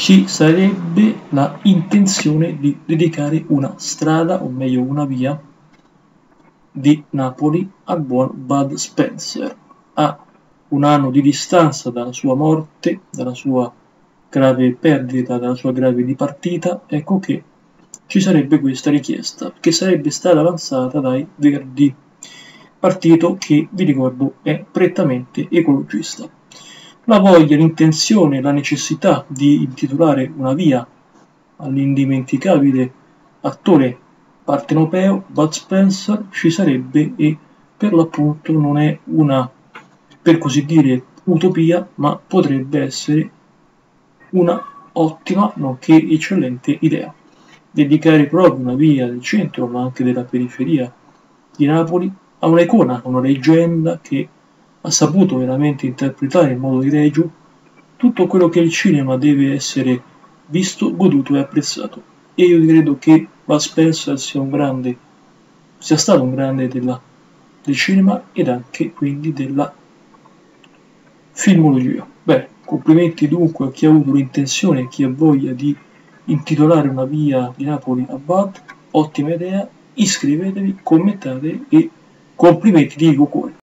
ci sarebbe la intenzione di dedicare una strada, o meglio una via, di Napoli al buon Bud Spencer. A un anno di distanza dalla sua morte, dalla sua grave perdita, dalla sua grave dipartita, ecco che ci sarebbe questa richiesta, che sarebbe stata avanzata dai Verdi, partito che, vi ricordo, è prettamente ecologista. La voglia, l'intenzione, la necessità di intitolare una via all'indimenticabile attore partenopeo Bud Spencer ci sarebbe e per l'appunto non è una, per così dire, utopia, ma potrebbe essere una ottima nonché eccellente idea. Dedicare proprio una via del centro, ma anche della periferia di Napoli, a un'icona, a una leggenda che ha saputo veramente interpretare in modo egregio tutto quello che il cinema deve essere visto, goduto e apprezzato. E io credo che Bud Spencer sia grande, sia stato un grande della, del cinema ed anche quindi della filmologia. Beh, complimenti dunque a chi ha avuto l'intenzione, chi ha voglia di intitolare una via di Napoli a Bud, ottima idea, iscrivetevi, commentate e complimenti di vivo cuore.